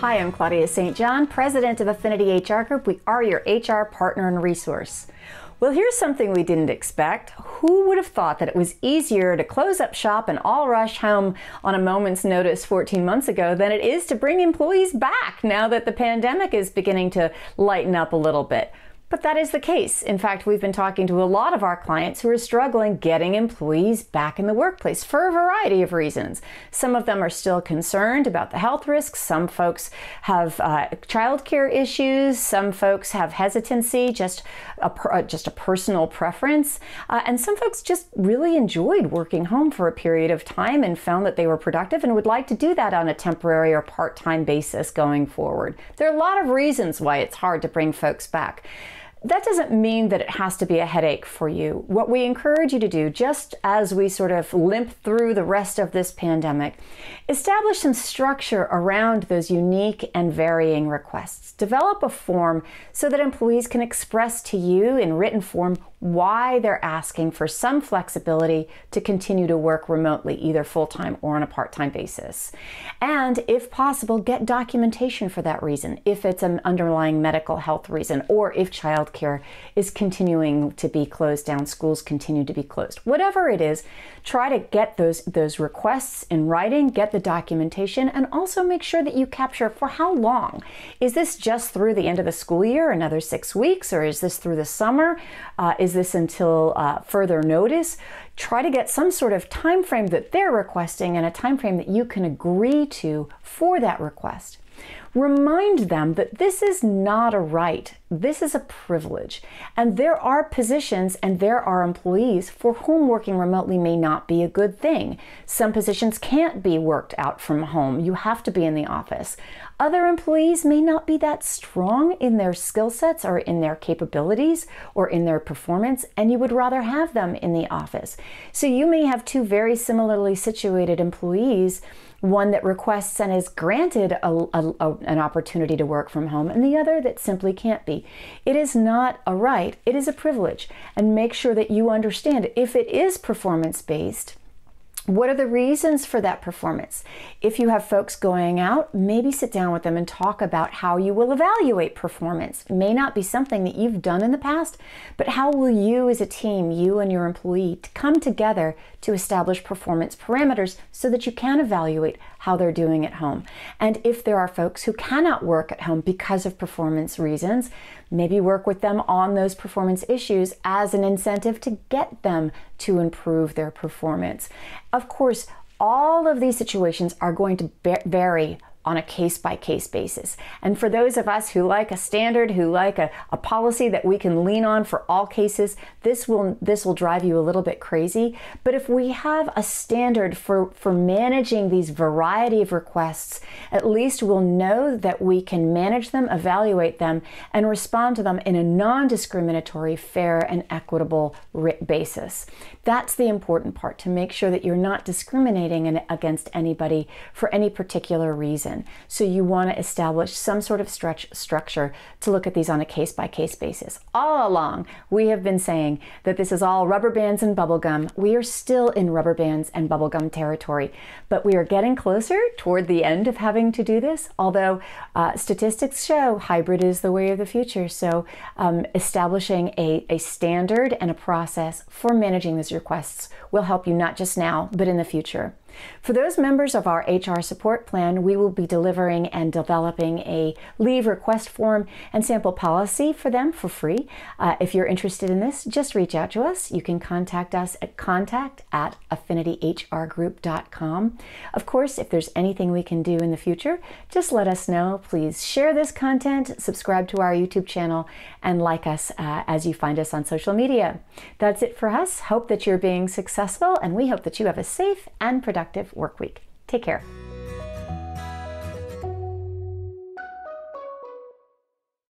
Hi, I'm Claudia St. John, President of Affinity HR Group. We are your HR partner and resource. Well, here's something we didn't expect. Who would have thought that it was easier to close up shop and all rush home on a moment's notice 14 months ago than it is to bring employees back now that the pandemic is beginning to lighten up a little bit? But that is the case. In fact, we've been talking to a lot of our clients who are struggling getting employees back in the workplace for a variety of reasons. Some of them are still concerned about the health risks. Some folks have uh, childcare issues. Some folks have hesitancy, just a, uh, just a personal preference. Uh, and some folks just really enjoyed working home for a period of time and found that they were productive and would like to do that on a temporary or part time basis going forward. There are a lot of reasons why it's hard to bring folks back. That doesn't mean that it has to be a headache for you. What we encourage you to do, just as we sort of limp through the rest of this pandemic, establish some structure around those unique and varying requests. Develop a form so that employees can express to you in written form why they're asking for some flexibility to continue to work remotely, either full time or on a part time basis. And if possible, get documentation for that reason, if it's an underlying medical health reason, or if is continuing to be closed down, schools continue to be closed. Whatever it is, try to get those, those requests in writing, get the documentation, and also make sure that you capture for how long. Is this just through the end of the school year, another six weeks, or is this through the summer? Uh, is this until uh, further notice? Try to get some sort of time frame that they're requesting and a time frame that you can agree to for that request. Remind them that this is not a right, this is a privilege. And there are positions and there are employees for whom working remotely may not be a good thing. Some positions can't be worked out from home, you have to be in the office. Other employees may not be that strong in their skill sets or in their capabilities or in their performance, and you would rather have them in the office. So you may have two very similarly situated employees one that requests and is granted a, a, a, an opportunity to work from home, and the other that simply can't be. It is not a right, it is a privilege. And make sure that you understand if it is performance based, what are the reasons for that performance? If you have folks going out, maybe sit down with them and talk about how you will evaluate performance. It may not be something that you've done in the past, but how will you as a team, you and your employee, come together to establish performance parameters so that you can evaluate how they're doing at home. And if there are folks who cannot work at home because of performance reasons, maybe work with them on those performance issues as an incentive to get them to improve their performance. Of course, all of these situations are going to vary on a case by case basis. And for those of us who like a standard, who like a, a policy that we can lean on for all cases, this will this will drive you a little bit crazy. But if we have a standard for, for managing these variety of requests, at least we'll know that we can manage them, evaluate them, and respond to them in a non-discriminatory, fair, and equitable basis. That's the important part to make sure that you're not discriminating against anybody for any particular reason. So you want to establish some sort of stretch structure to look at these on a case by case basis. All along, we have been saying that this is all rubber bands and bubblegum. We are still in rubber bands and bubblegum territory, but we are getting closer toward the end of having to do this. Although uh, statistics show hybrid is the way of the future. So um, establishing a, a standard and a process for managing these requests will help you not just now, but in the future. For those members of our HR support plan, we will be delivering and developing a leave request form and sample policy for them for free. Uh, if you're interested in this, just reach out to us. You can contact us at contact at affinityhrgroup.com. Of course, if there's anything we can do in the future, just let us know. Please share this content, subscribe to our YouTube channel, and like us uh, as you find us on social media. That's it for us. Hope that you're being successful, and we hope that you have a safe and productive work week. Take care.